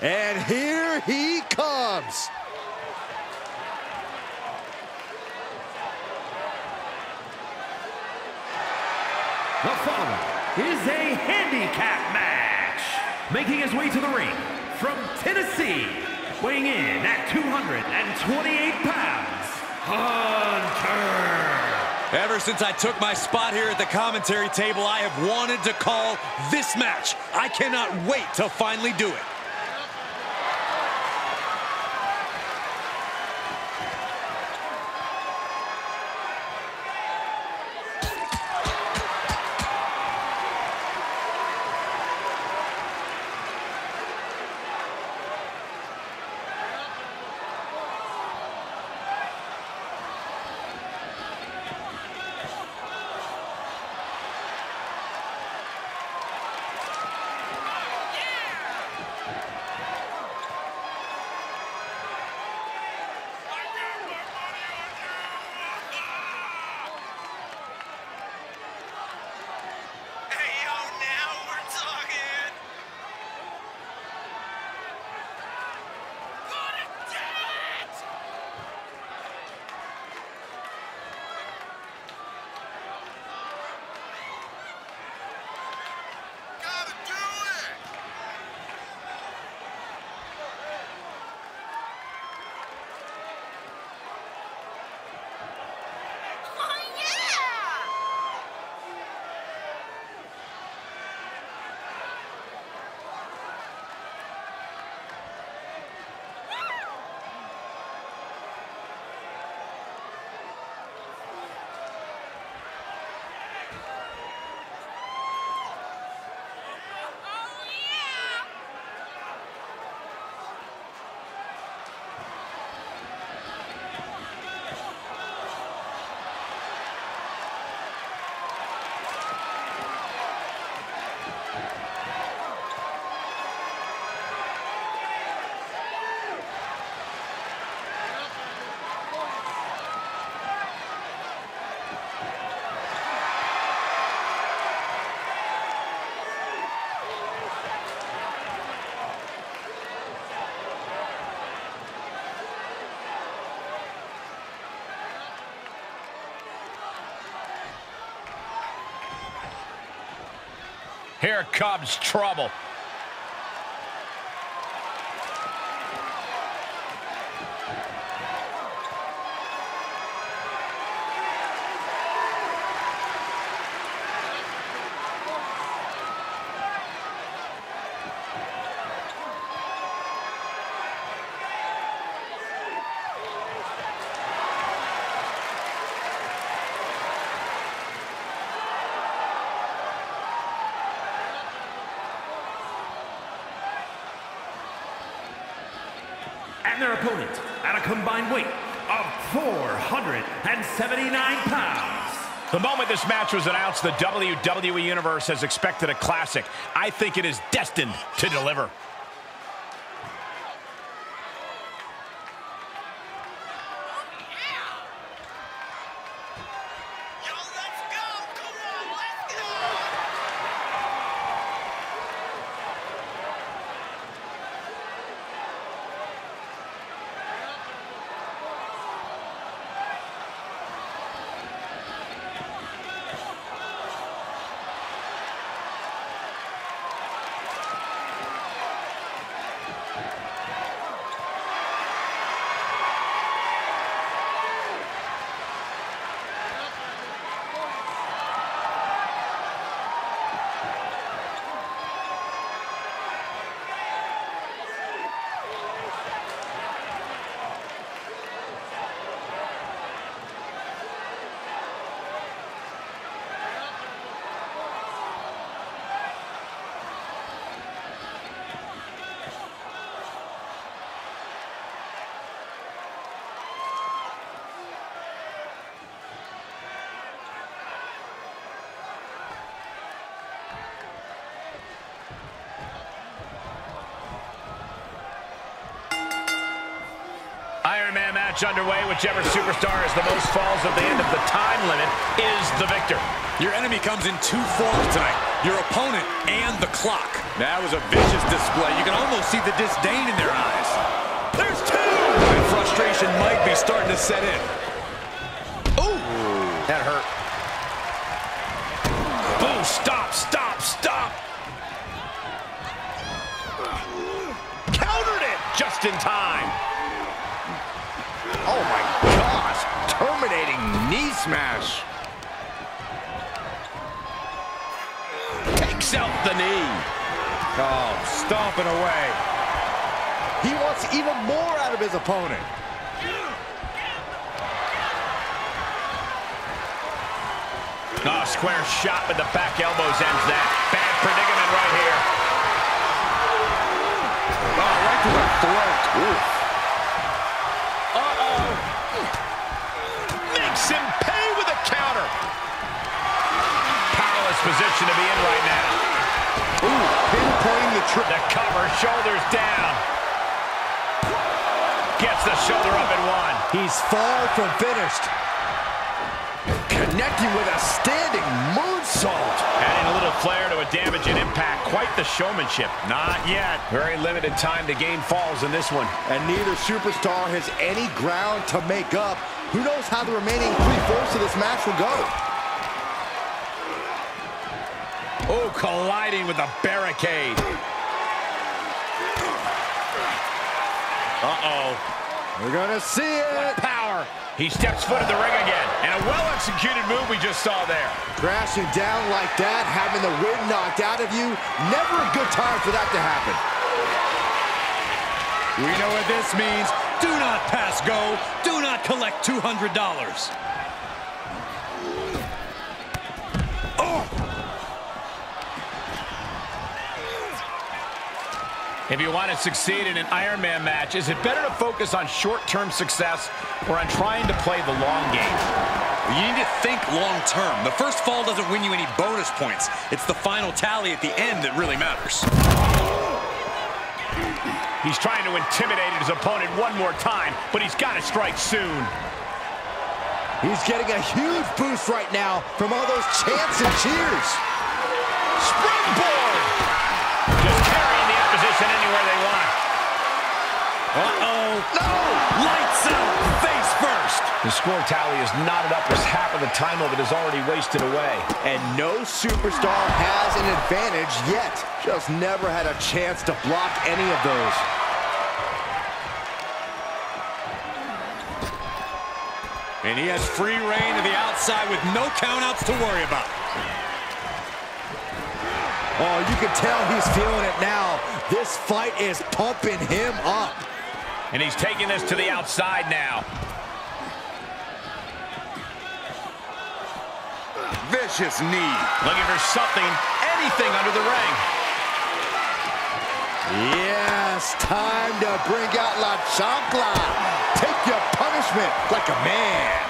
And here he comes. The following is a handicap match. Making his way to the ring from Tennessee, weighing in at 228 pounds, Hunter. Ever since I took my spot here at the commentary table, I have wanted to call this match. I cannot wait to finally do it. Here comes trouble. And their opponent at a combined weight of 479 pounds. The moment this match was announced, the WWE Universe has expected a classic. I think it is destined to deliver. Yo, let's go! Come on, let's go! Iron Man match underway. Whichever superstar has the most falls at the end of the time limit is the victor. Your enemy comes in two forms tonight. Your opponent and the clock. That was a vicious display. You can almost see the disdain in their eyes. There's two! And frustration might be starting to set in. Takes out the knee. Oh, stomping away. He wants even more out of his opponent. Oh, square shot with the back elbows ends that. Bad predicament right here. Oh, right to the throat. Uh-oh. Makes him pay with a counter. Powerless position to be in right now. Ooh, pinpointing the trip. The cover, shoulders down. Gets the shoulder up and one. He's far from finished. Connecting with a standing moonsault. Adding a little flair to a damage and impact. Quite the showmanship. Not yet. Very limited time to gain falls in this one. And neither superstar has any ground to make up. Who knows how the remaining three-fourths of this match will go. Oh, colliding with the barricade. Uh-oh. We're gonna see it. Power. He steps foot in the ring again. And a well-executed move we just saw there. Crashing down like that, having the wind knocked out of you, never a good time for that to happen. We know what this means. Do not pass go. Do not collect $200. If you want to succeed in an Iron Man match, is it better to focus on short-term success or on trying to play the long game? You need to think long term. The first fall doesn't win you any bonus points. It's the final tally at the end that really matters. He's trying to intimidate his opponent one more time, but he's got to strike soon. He's getting a huge boost right now from all those chants and cheers. Springboard! Just carrying the opposition anywhere they want. Uh-oh. No! Lights out. Face first. The score tally is knotted up as half of the time of it is already wasted away. And no superstar has an advantage yet. Just never had a chance to block any of those. And he has free rein to the outside with no countouts to worry about. Oh, you can tell he's feeling it now. This fight is pumping him up. And he's taking this to the outside now. Vicious knee. Looking for something, anything under the ring. Yes, time to bring out La Chancla. Take your punishment like a man.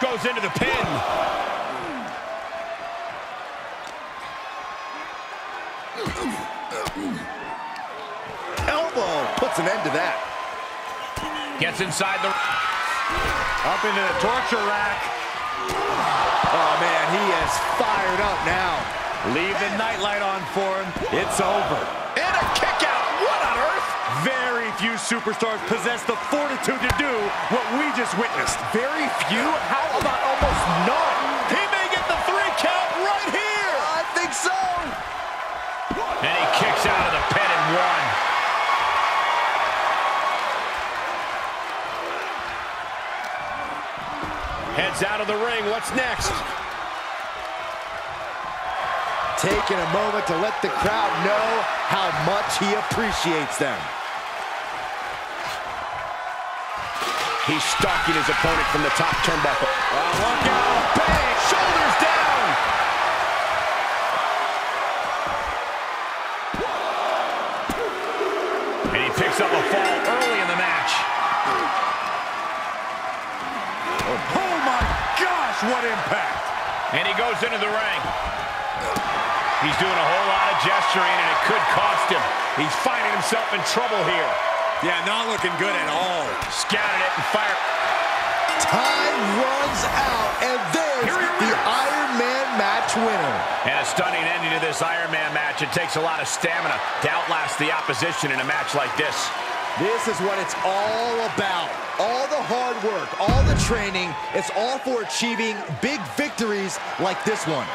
Goes into the pin. Elbow puts an end to that. Gets inside the... Up into the torture rack. Oh, man, he is fired up now. Leave the nightlight on for him. It's over. And a kick out. What on earth? Very few superstars possess the fortitude to do what we just witnessed. Very few? How about almost none? He may get the three count right here. I think so. And he kicks out of the pin and one. Heads out of the ring. What's next? Taking a moment to let the crowd know how much he appreciates them. He's stalking his opponent from the top turnbuckle. Oh, look out. Bang! Shoulders down! And he picks up a fall gosh, what impact. And he goes into the ring. He's doing a whole lot of gesturing, and it could cost him. He's finding himself in trouble here. Yeah, not looking good at all. Scattered it and fired. Time runs out, and there's Here he the. Iron Man match winner. And a stunning ending to this Iron Man match. It takes a lot of stamina to outlast the opposition in a match like this. This is what it's all about. All the hard work, all the training, it's all for achieving big victories like this one.